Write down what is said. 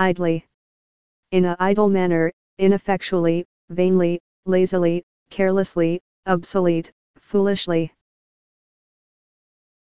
idly. In a idle manner, ineffectually, vainly, lazily, carelessly, obsolete, foolishly.